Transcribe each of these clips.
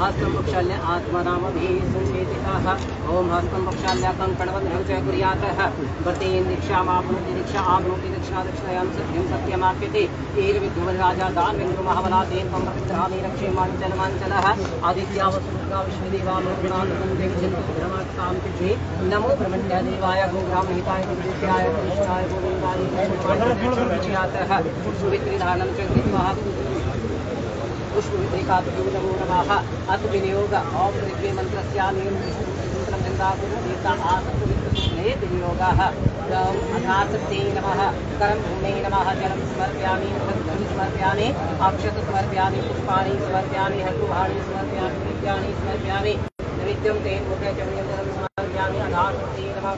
हस्तं प्रक्षाल्य आत्मनामभिः संवेदितः ॐ हस्तं प्रक्षाल्य कङ्कणवन्धं च कुर्यातः व्रतेन दीक्षामाप्नोति दीक्षा आप्नोति दक्षिणा दक्षिणयां सत्यं सत्यमाप्यते। एर्विद्युमराजा दानवेन्द्रो महाबला तेन रक्षेमाञ्चलमाञ्चलः देवजन्तु ब्रह्मस्तां नमो ब्रह्मण्यादेवाय गोग्रामहिताय गुरुदेव्याय कृष्णाय गोविन्दाय पुष्पवित्रिधानं च कृत्वा पुष्पवित्रिकाभ्यो नमो अथ विनियोग ॐ ऋग्वे धनं समर्पयामि। अक्षत समर्पयामि। पुष्पाणि समर्पयामि। हर्तुभाणि समर्पयामि। विद्यानि समर्पयामि। तेन मुख्यचरणं समर्पयामि। अनासक्ते नमः।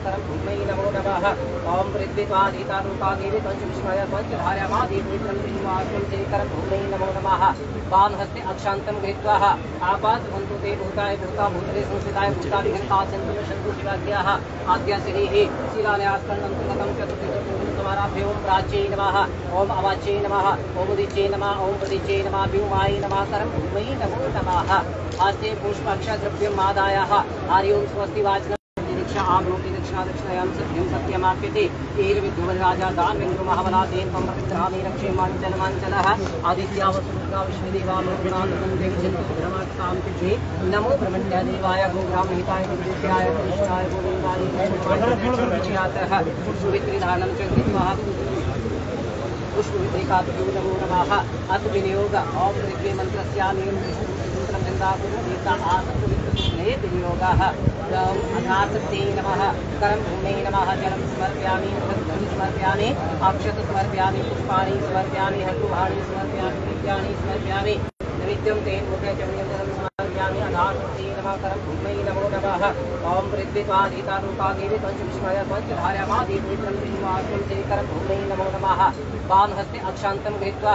नमो। नमः। ॐ पृथ्वीत्वादितारूपादेवी पञ्चविष्मय पञ्चधार्यमादिपवित्रं श्रीनिवासं ते करं भूमै नमो नमः। वामहस्ते अक्षान्तं गृहीत्वा आपातवन्तु ते भूताय भूता भूतले संस्थिताय भूताभिघन्ता सन्तु न सन्तु शिवाज्ञाः आद्यासिरीः शिलालयास्कन्नन्तगतं चतुर्थितमाराभ्यो ॐ प्राच्यै नमः। ॐ अवाच्यै नमः। ॐ उदिच्यै नमः। ॐ प्रदिच्यै नमः। व्योमायै नमः। करं भूमै नमो नमः। हस्ते पुष्पाक्षद्रव्यम् आदायः हरि ओं स्वस्ति वाचनं। दीक्षा आप्नोति दक्षिणा दक्षिणयां सत्यं सत्यमाप्यते एर्विद्युमराजा दानवेन्द्रो महाबला तेन त्वं प्रतिग्रामे रक्षेमाञ्चलमाञ्चलः नमो ब्रह्मण्यादेवाय गोग्रामहिताय गुरुदेव्याय कृष्णाय नमो विनियोग ऋग्वे मन्त्रस्यानेन विष्णुमन्त्रं चन्द्राकुरुदेवता आसत्तवित्तसूक्ले करम नमः करं भूमे नमः। जलं समर्पयामि। धनं समर्पयामि। अक्षत समर्पयामि। पुष्पाणि समर्पयामि। हर्तुभाणि समर्पयामि। विद्यानि समर्पयामि। नैवेद्यं तेन मुख्यचरणं समर्पयामि। अनासक्ते नमः करं भूमै नमो नमः ॐ पृथ्वीत्वादितारूपादेवी पञ्चविष्मय पञ्चधार्यमादिपवित्रं श्रीनिवासं ते करं भूमै नमो नमः वामहस्ते अक्षान्तं गृहीत्वा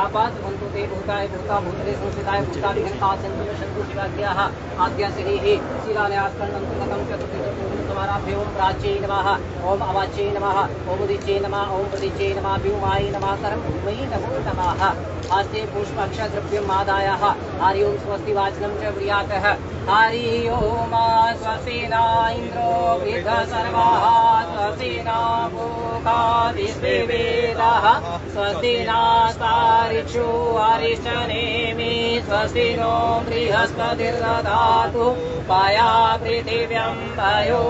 आपातवन्तु ते भूताय भूता भूतले संस्थिताय भूताभिघन्ता सन्तु न सन्तु शिवाज्ञाः आद्यासिरीः शिलालयास्कन्नन्तगतं चतुर्थितमाराभ्यो प्राच्यै नमः ॐ अवाच्यै नमः ॐ उदिच्यै नमः ॐ प्रदिच्यै नमः व्योमायै नमः करं भूमै नमो नमः। हस्ते पुष्पाक्षद्रव्यम् आदायः हरि ओं स्वस्ति वाचनं च व्रियातः। हरि ओम न इन्द्रो वृद्ध सर्वाः स्वस्ति न भूका नास्तारिक्षु अरिष्टनेमि स्वस्ति नो बृहस्पतिर्ददातु पया पृथिव्यं पयो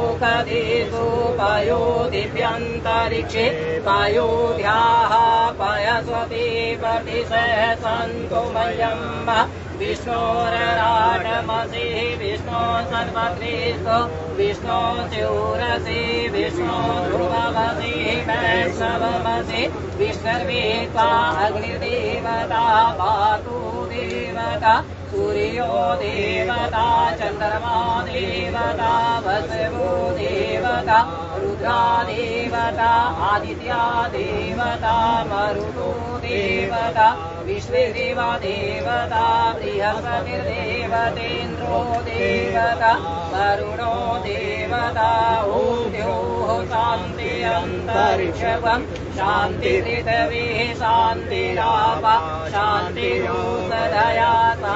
पयो दिव्यन्तरिक्षे पयोध्याः पयस्वती प्रतिशः सन्तु मयम् विष्णोरराटमसि विष्णो सर्वत्रिस्तु विष्णो स्यूरसि विष्णो ध्रुवमसि वैष्णवमसि विष्णर्वेत्वा अग्निदेवता पातु देवता सूर्यो देवता चन्द्रमा देवता वसवो देवता रुद्रा देवता आदित्या देवता मरुतो देवता विश्वे देवा देवता बृहस्पतिर्देवते। देवता वरुणो देवता ओः शान्तिरन्तर्शवम् शान्ति ऋदविः शान्तिराव शान्तिरूप सा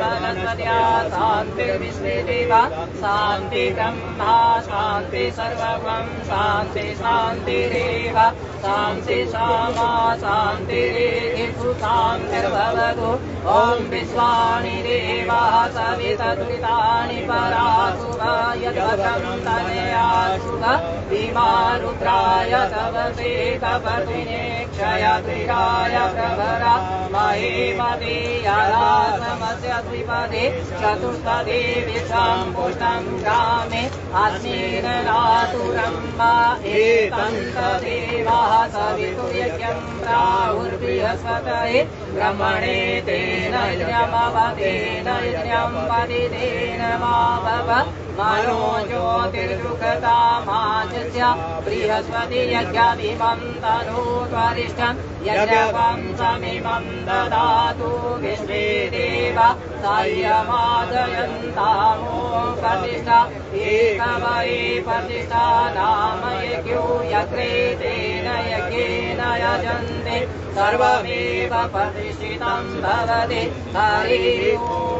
बलव्या शान्तिर्विशिरिव शान्ति ब्रह्मा शान्ति सर्वम् शान्ति शान्तिरेव शान्ति श्यामा शान्तिरे शान्तिर्भवतु ॐ विश्वानि देवा सवि कृतानि परासु वा यातु विमारुदाय तव कपतिने क्षयत्रिराय गिराय प्रभर महे मदे द्विपदे चतुर्त देवि साम्बुतम् ग्रामे अशीनरातुरम्ब एतन्तदे सवितुर्यज्ञम् राहुर्बृहस्पतये ब्रह्मणे तेन यज्ञमव ्रह्मणे तेनवगेन परितेन मा भव। मनो ज्योतिर्दुःखतामाचस्य बृहस्पति यज्ञमिमं तनूत्वरिष्ठं यज्ञपञ्चमिमं ददातु विश्वे देव संयमादयन्तामो प्रतिष्ठा एकवै प्रतिष्ठा नाम यज्ञो यज्ञे तेन यज्ञ यज्ञेन यजन्ते सर्वमेव प्रतिष्ठितं भवति हरि ओम।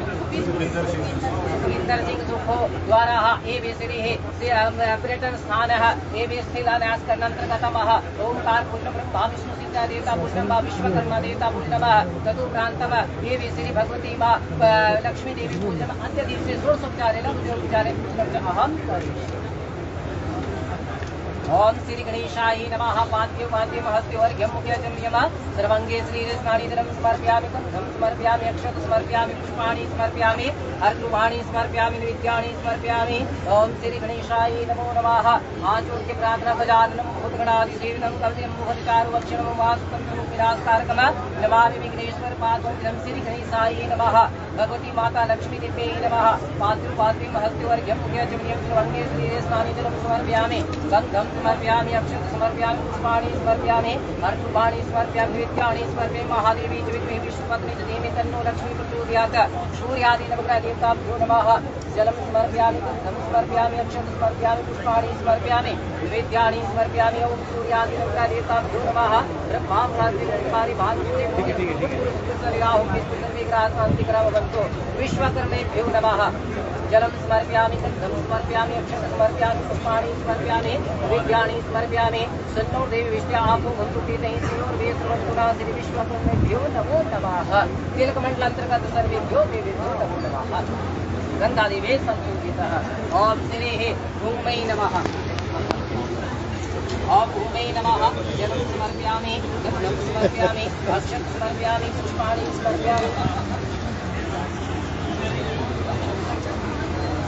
द्वारा पर्यटन स्थान ये भी शिलान्यास करनांतर्गतम ओंकार पूर्ण विष्णु सिद्धा देवता पूर्णम विश्वकर्मा देवता पूर्णम तदु श्री भगवती माँ लक्ष्मीदेवी देवी पूजनम अन्य दिवसे षोडशोपचारे उपचारे अहम करिष्ये ओम श्री गणेशाय नमः। पाद्य पाद्य महत्य अर्घ्यं मुख्यजं नियम सर्वाङ्गे श्रीरस्नानिधरं समर्पयामि, कुन्धं समर्पयामि, अक्षत समर्पयामि, पुष्पाणि समर्पयामि अर्घ्रुवाणि समर्पयामि निवेद्यानि समर्पयामि। ओम श्री गणेशाय नमो नमः। आचोर्य प्रार्थना गजाननं भूतगणादिसेविनं कविं मुखचारु वक्षणं वासुतं विनाशकारकम नमामि विघ्नेश्वर पादं श्री गणेशाय नमः। भगवती माता लक्ष्मी देव्यै नमः पात्रु पात्रे महत्योर्घ्यं मुख्यजं नियम सर्वाङ्गे श्रीरस्नानिधरं समर्पयामि गन्धं समर्पयामि अक्षत समर्पयामि पुष्पाणि समर्पयामि अर्घ्रुवाणि समर्पयामि निवेद्यानि समर्पयामि महादेवी च विद्महे विष्णुपत्नी च धीमहि तन्नो लक्ष्मी प्रचोदयात् सूर्यादि नवग्रह देवताभ्यो नमः जलं समर्पयामि गन्धं समर्पयामि अक्षत समर्पयामि पुष्पाणि समर्पयामि ओम सूर्यादि नवग्रह देवताभ्यो नमः ब्रह्मा प्रातिपारि भानुते विश्वकर्मेभ्यो नमः। जलं समर्पयामि, गन्धं समर्पयामि अक्षतं समर्पयामि, पुष्पाणि समर्पयामि, विद्याणि समर्पयामि। सन्नो देवी विष्णु आपो बन्धु पीतैः श्रीयोर्वे सर्वगुणा श्री विश्वकर्मेभ्यो नमो नमः। तिलकमण्डलान्तर्गत सर्वेभ्यो देवेभ्यो नमो नमः। गन्धादेवे संयोजितः। ॐ श्रीः भूमै नमः। भूमै नमः। जलं समर्पयामि, गन्धं समर्पयामि अक्षतं समर्पयामि, पुष्पाणि समर्पयामि।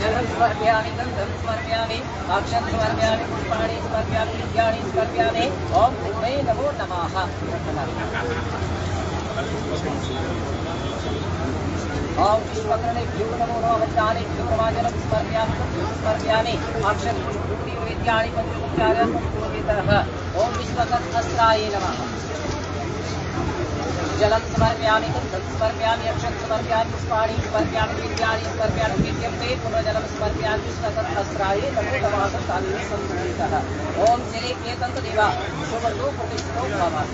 जलं समर्पयामि गन्धं समर्पयामि अक्षतं समर्पयामि पुष्पाणि समर्पयामि विद्याणि समर्पयामि ॐ भूमै नमो नमः ॐ विश्वकर्णेभ्यो नमो नमः वज्रानेभ्यो नमाजलं समर्पयामि समर्पयामि अक्षतं पुष्पाणि विद्याणि पूर्वितः ॐ विश्वकर्णस्त्राय नमः जलं समर्पयामि गन्धं समर्पयामि अक्षतं समर्पयामि पुष्पाणि समर्पयामि विद्यानि समर्पयामि नित्यं ते पुनर्जलं समर्पयामि नमो नमः कालेन सन्तुलितः ॐ श्री एतन्तदेव सुवर्णो प्रतिष्ठितो भवः